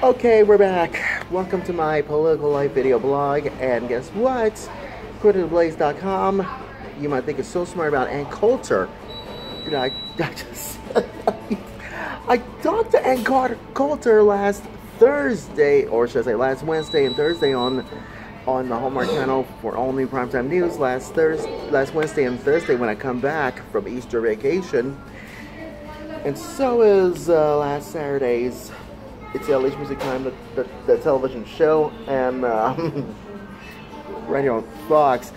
Okay, we're back. Welcome to my political life video blog. And guess what? CritterBlaze.com. You might think it's so smart about Ann Coulter. You know, I, I just I talked to Ann Coulter last Thursday, or should I say last Wednesday and Thursday on on the Hallmark Channel for all new primetime news last Thursday, last Wednesday and Thursday when I come back from Easter vacation. And so is uh, last Saturday's It's LH Music Time, the, the, the, television show, and right here on Fox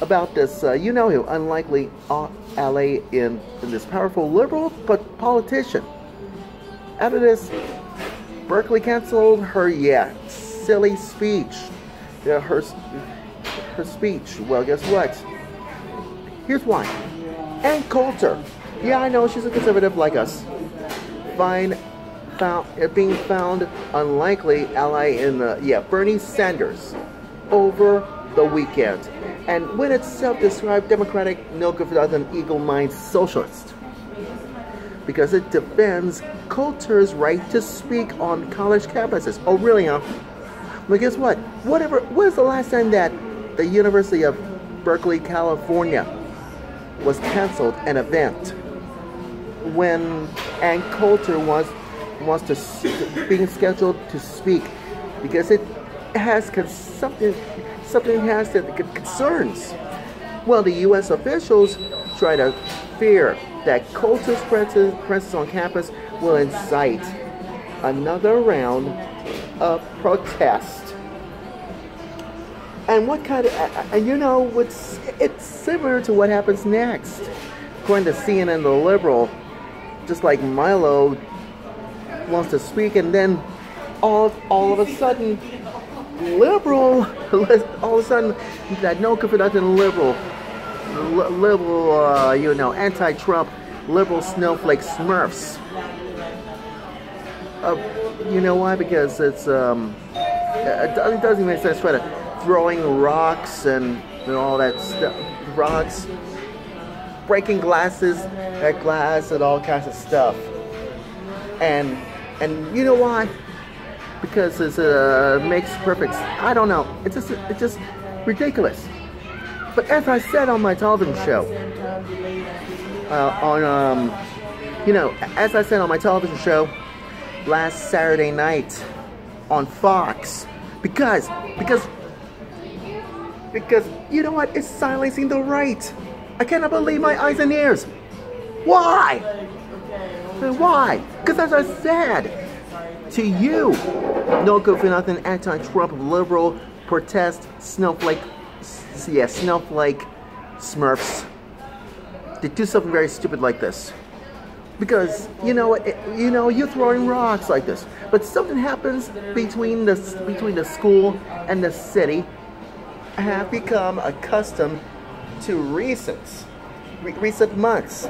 about this, uh, you know who, unlikely ally in, in this powerful liberal but politician. Of this, Berkeley canceled her, yeah, silly speech yeah, her, her speech. Well, guess what? Here's why. Ann Coulter. Yeah, I know she's a conservative like us. Fine, found being found unlikely ally in the yeah Bernie Sanders over the weekend, and when it's self-described Democratic good for an eagle mind socialist because it defends Coulter's right to speak on college campuses. Oh, really, huh? But guess what? Whatever. When's the last time that the University of Berkeley, California, was canceled an event when Ann Coulter was wants to being scheduled to speak because it has something something has concerns. Well, the U.S. officials try to fear that Coulter's presence on campus will incite another round of protest. And what kind of, and you know, it's similar to what happens next. According to CNN, the liberal, just like Milo wants to speak, and then all, all of a sudden, liberal, all of a sudden, that no nothing liberal, liberal, uh, you know, anti-Trump, liberal snowflake smurfs. Uh, you know why? Because it's, um, it doesn't make sense try throwing rocks and, and all that stuff, rocks, breaking glasses at glass and all kinds of stuff. And and you know why? Because it uh, makes perfect. I don't know. It's just it's just ridiculous. But as I said on my television show, uh, on um, you know, as I said on my television show last Saturday night on Fox, because because because, you know what? It's silencing the right. I cannot believe my eyes and ears. Why? Why? Because as I said to you, no good for nothing anti-Trump liberal protest snowflake, yeah, snowflake smurfs. They do something very stupid like this. Because, you know, it, you know, you're throwing rocks like this. But something happens between the, between the school and the city have become accustomed to recent, re recent months.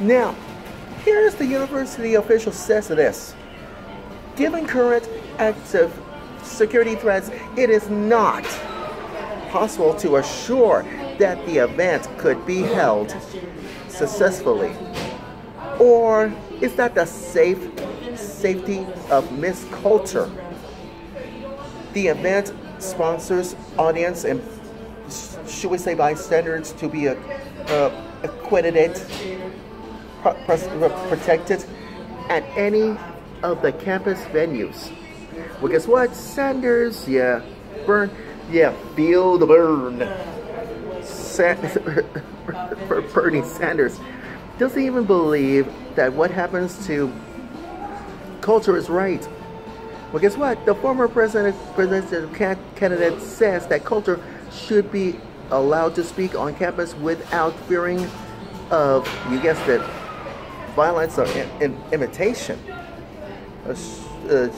Now, here's the university official says this. Given current active security threats, it is not possible to assure that the event could be held successfully. Or is that the safe safety of Miss Coulter? The event sponsors, audience, and should we say bystanders to be uh, accredited, protected at any of the campus venues. Well, guess what? Sanders, yeah, burn, yeah, feel the burn. Bernie Sanders doesn't even believe that what happens to Coulter is right. Well, guess what? The former president, presidential candidate says that Coulter should be allowed to speak on campus without fearing of, you guessed it, violence or in, in, imitation. Uh, uh,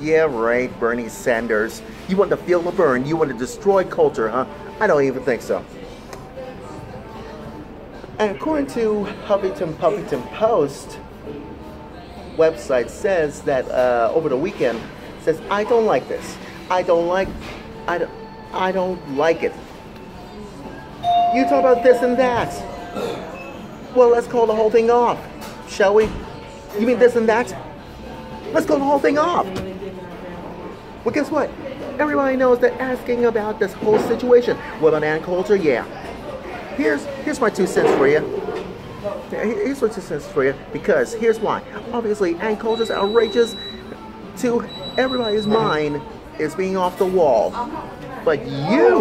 yeah, right, Bernie Sanders. You want to feel the burn. You want to destroy Coulter, huh? I don't even think so. And according to Huffington Huffington Post, website says that uh, over the weekend says I don't like this. I don't like. I don't. I don't like it. You talk about this and that. Well, let's call the whole thing off, shall we? You mean this and that? Let's call the whole thing off. Well, guess what? Everybody knows that asking about this whole situation. About Ann Coulter? Yeah. Here's here's my two cents for you. Here's my two cents for you because here's why. Obviously, Ann Coulter's outrageous to everybody's mind is being off the wall. But you,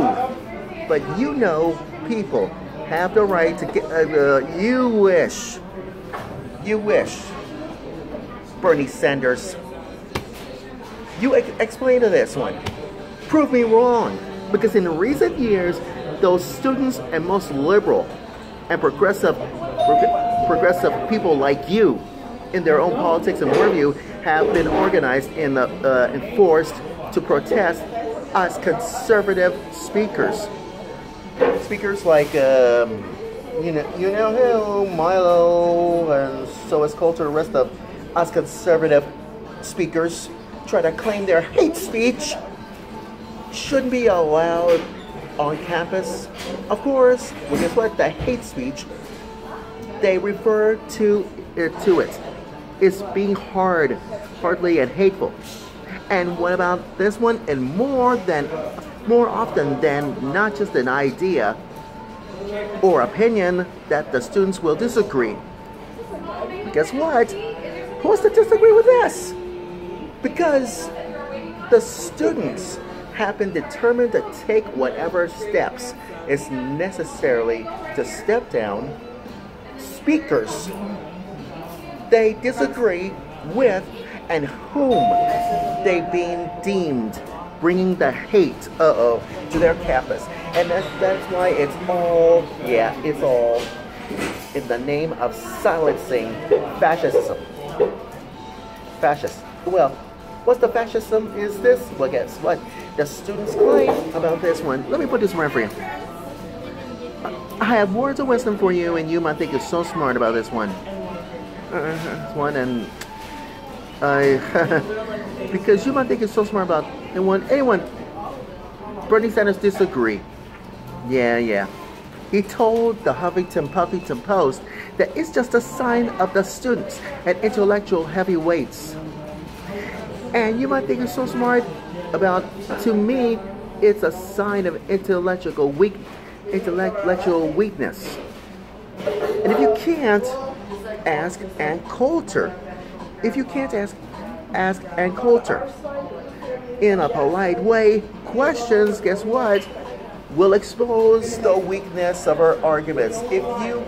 but you know, people have the right to get. Uh, uh, you wish, you wish, Bernie Sanders. You ex explain to this one. Prove me wrong, because in recent years, those students and most liberal and progressive, prog progressive people like you, in their own politics and worldview, have been organized and uh, enforced to protest us conservative speakers. Speakers like, um, you know, you know who, Milo, and so is Coulter, the rest of us conservative speakers try to claim their hate speech shouldn't be allowed on campus. Of course, well, guess what? The hate speech, they refer to, uh, to it. It's being hard, hardly, and hateful. And what about this one? And more than, more often than not just an idea or opinion that the students will disagree. Guess what? Who's to disagree with this? Because the students have been determined to take whatever steps is necessarily to step down speakers they disagree with and whom they being deemed bringing the hate uh-oh to their campus and that's that's why it's all yeah it's all in the name of silencing fascism. Fascist. Well what's the fascism is this? Well guess what? The students claim about this one. Let me put this right for you. I have words of wisdom for you and you might think you're so smart about this one. Uh, one and I because you might think it's so smart about anyone anyone Bernie Sanders disagree. Yeah, yeah. He told the Huffington Puffington Post that it's just a sign of the students and intellectual heavyweights. And you might think it's so smart about to me it's a sign of intellectual weak intellectual weakness. And if you can't ask Ann Coulter. If you can't ask, ask Ann Coulter. In a polite way, questions, guess what, will expose the weakness of our arguments. If you,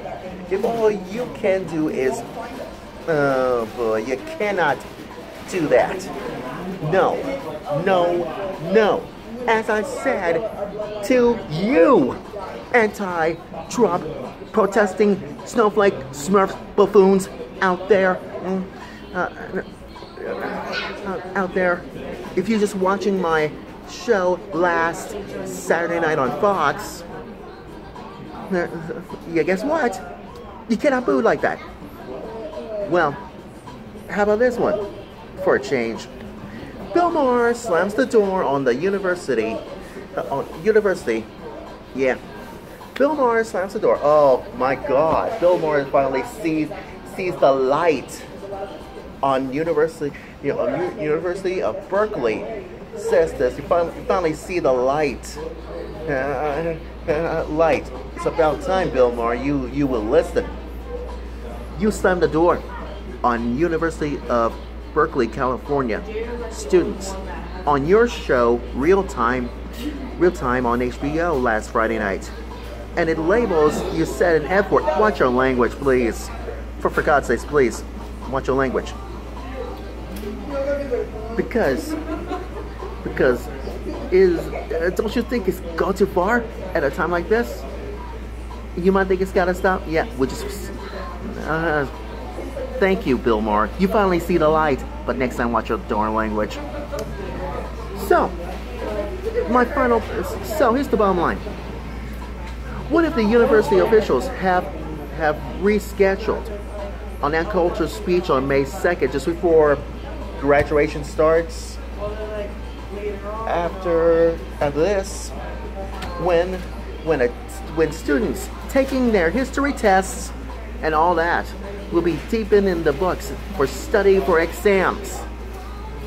if all you can do is, oh boy, you cannot do that. No, no, no. As I said to you, anti-Trump protesting snowflake smurf buffoons out there. Mm, uh, uh, out there. If you're just watching my show last Saturday night on Fox, yeah, guess what? You cannot boo like that. Well, how about this one? For a change. Bill Maher slams the door on the university. Uh, on university. Yeah, Bill Maher slams the door. Oh my God! Bill Maher finally sees sees the light on University, you know, University of Berkeley. Says this. You finally, see the light. Uh, uh, light. It's about time, Bill Maher. You you will listen. You slammed the door on University of Berkeley, California students on your show, Real Time, Real Time on HBO last Friday night and it labels you said an F word. Watch your language, please. For, for God's sakes, please. Watch your language. Because, because, is, uh, don't you think it's gone too far at a time like this? You might think it's gotta stop? Yeah, we just, uh, thank you, Bill Maher. You finally see the light, but next time watch your darn language. So, my final, so here's the bottom line. What if the university officials have have rescheduled on Ann Coulter's speech on May 2nd, just before graduation starts? After, this, when when a when students taking their history tests and all that will be deep in the books for study for exams.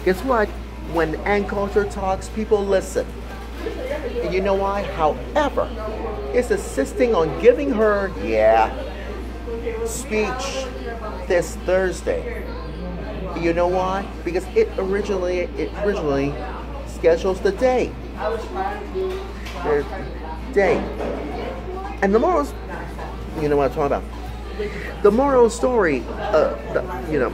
Guess what? when Ann Coulter talks, people listen. And you know why? However, it's insisting on giving her, yeah, speech this Thursday. You know why? Because it originally it originally schedules the day. The day. And the morals, you know what I'm talking about. The moral story, uh, the, you know,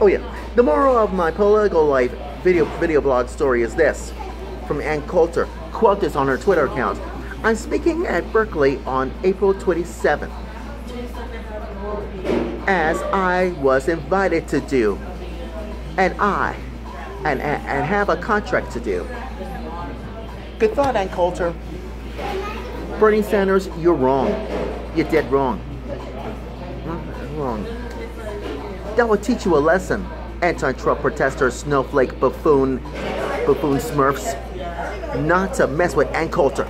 oh yeah, the moral of my political life video video blog story is this, from Ann Coulter. Quote this on her Twitter account. I'm speaking at Berkeley on April 27th, as I was invited to do, and I, and, and, and have a contract to do. Good thought, Ann Coulter. Bernie Sanders, you're wrong. You're dead wrong. Wrong. That will teach you a lesson, anti-Trump protester, snowflake, buffoon, buffoon smurfs, not to mess with Ann Coulter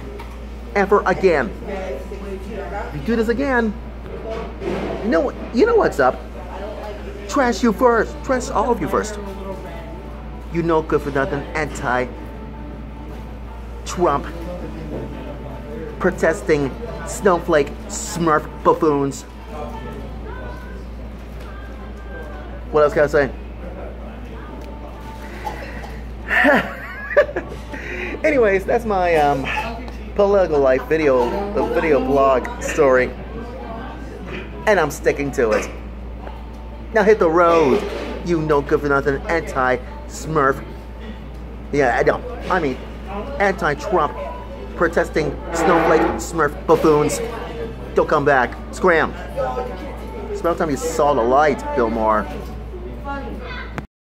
ever again. You do this again, you know? You know what's up. Trash you first. Trash all of you first. You know good for nothing anti-Trump protesting snowflake smurf buffoons. What else can I say? Anyways, that's my um, political life video, the video blog story, and I'm sticking to it. Now hit the road, you no good for nothing anti-Smurf. Yeah, I don't. I mean, anti-Trump protesting snowflake Smurf buffoons. Don't come back. Scram. It's about time you saw the light, Bill Maher.